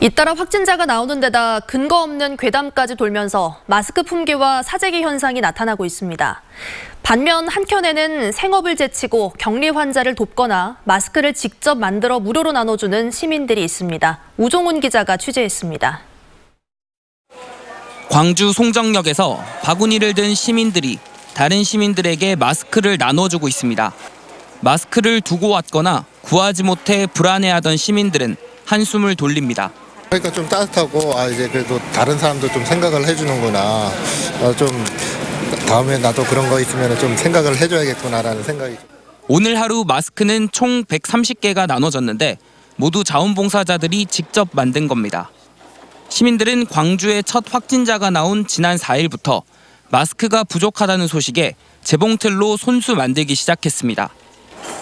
잇따라 확진자가 나오는 데다 근거 없는 괴담까지 돌면서 마스크 품귀와 사재기 현상이 나타나고 있습니다. 반면 한켠에는 생업을 제치고 격리 환자를 돕거나 마스크를 직접 만들어 무료로 나눠주는 시민들이 있습니다. 우종훈 기자가 취재했습니다. 광주 송정역에서 바구니를 든 시민들이 다른 시민들에게 마스크를 나눠주고 있습니다. 마스크를 두고 왔거나 구하지 못해 불안해하던 시민들은 한숨을 돌립니다. 그러니까 좀 따뜻하고 아 이제 그래도 다른 사람도 좀 생각을 해주는구나 어, 좀 다음에 나도 그런 거 있으면 좀 생각을 해줘야겠구나라는 생각이 오늘 하루 마스크는 총 130개가 나눠졌는데 모두 자원봉사자들이 직접 만든 겁니다. 시민들은 광주에 첫 확진자가 나온 지난 4일부터 마스크가 부족하다는 소식에 재봉틀로 손수 만들기 시작했습니다.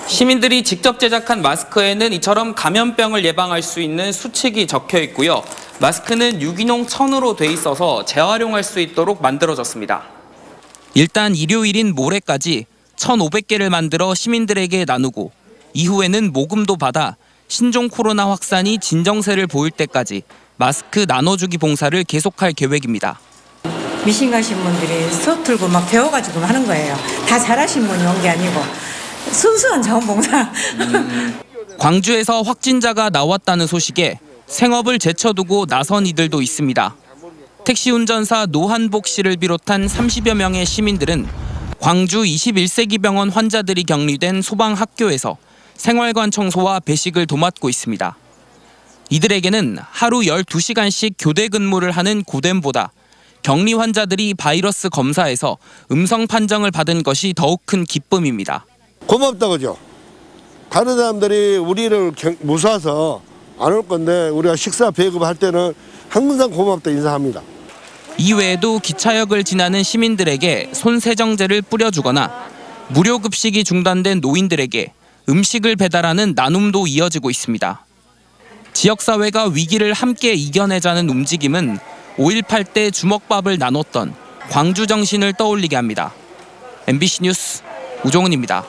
시민들이 직접 제작한 마스크에는 이처럼 감염병을 예방할 수 있는 수칙이 적혀 있고요. 마스크는 유기농 천으로 돼 있어서 재활용할 수 있도록 만들어졌습니다. 일단 일요일인 모레까지 1,500개를 만들어 시민들에게 나누고 이후에는 모금도 받아 신종 코로나 확산이 진정세를 보일 때까지 마스크 나눠주기 봉사를 계속할 계획입니다. 미신 가신 분들이 서툴고 막 배워가지고 하는 거예요. 다 잘하신 분이 온 게 아니고 순수한 자원봉사. 광주에서 확진자가 나왔다는 소식에 생업을 제쳐두고 나선 이들도 있습니다. 택시 운전사 노한복 씨를 비롯한 30여 명의 시민들은 광주 21세기 병원 환자들이 격리된 소방 학교에서 생활관 청소와 배식을 도맡고 있습니다. 이들에게는 하루 12시간씩 교대 근무를 하는 고됨보다 격리 환자들이 바이러스 검사에서 음성 판정을 받은 것이 더욱 큰 기쁨입니다. 고맙다 그죠. 다른 사람들이 우리를 경- 무서워서 안 올 건데 우리가 식사 배급할 때는 항상 고맙다 인사합니다. 이외에도 기차역을 지나는 시민들에게 손세정제를 뿌려주거나 무료 급식이 중단된 노인들에게 음식을 배달하는 나눔도 이어지고 있습니다. 지역사회가 위기를 함께 이겨내자는 움직임은 5.18 때 주먹밥을 나눴던 광주 정신을 떠올리게 합니다. MBC 뉴스 우종은입니다.